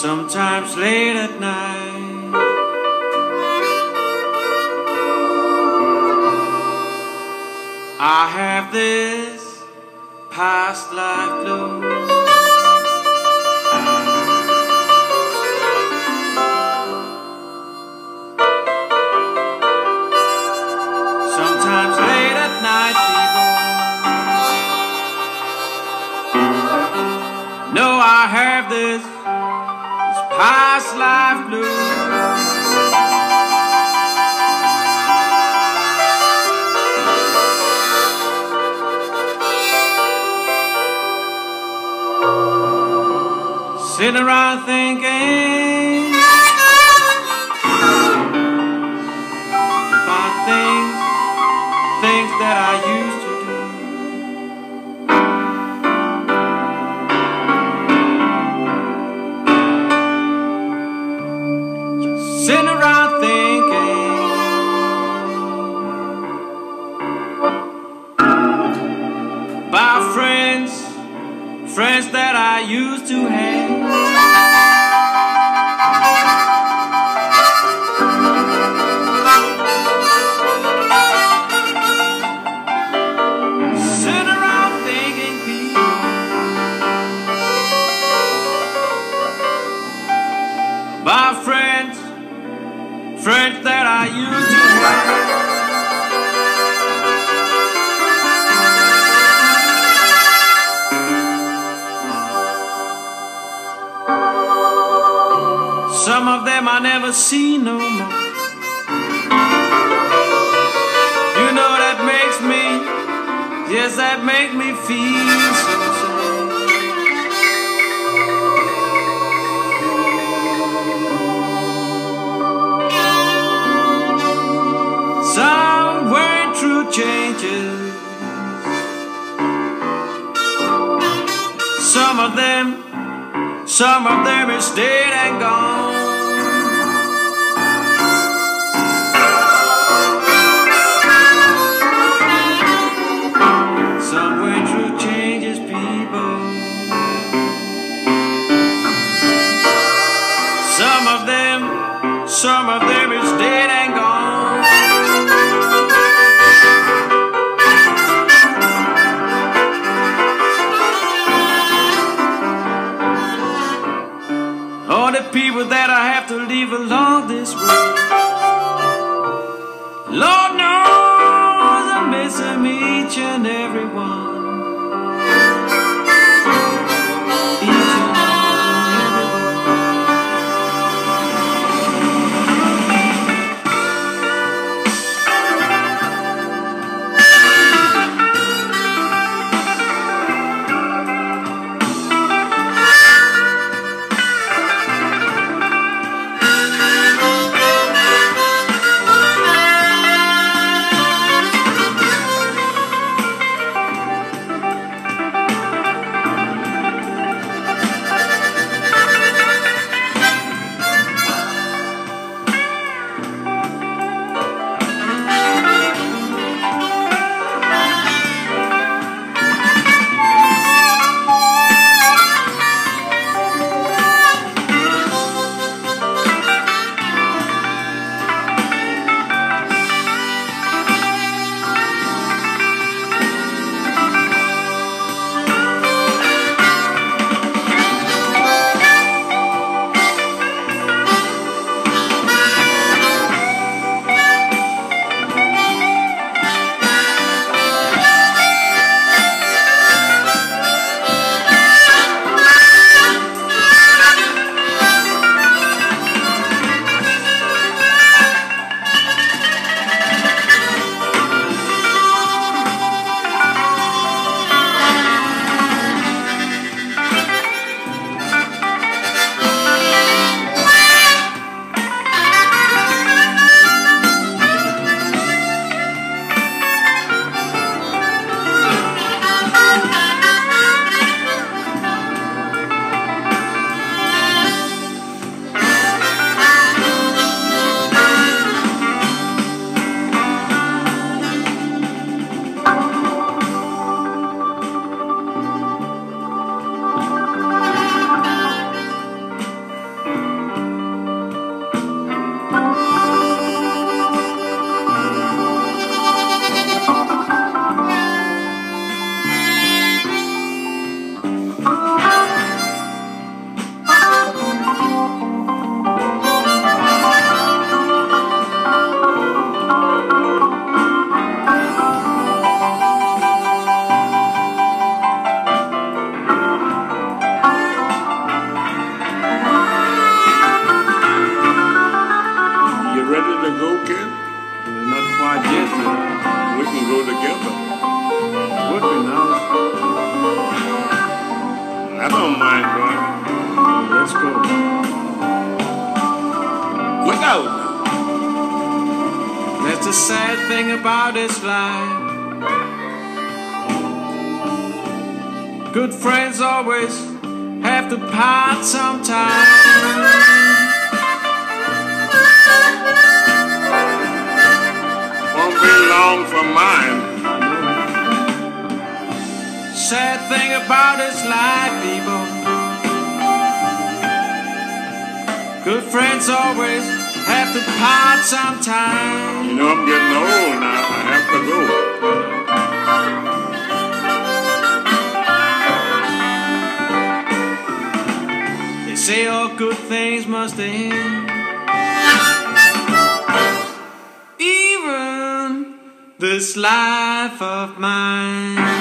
sometimes late at night. I have this past life blues. Sometimes late at night, I have this past life blues. Sitting around thinking sitting around thinking about friends, friends that I used to have. Friends that I used to have. Some of them I never see no more. You know that makes me, yes, that make me feel so sad. Some of them, some of them is dead and gone. Lord about his life. Good friends always have to part sometimes. Won't be long for mine. Sad thing about his life, people. Good friends always to part sometime. You know I'm getting old now. I have to go. They say all good things must end. Even this life of mine.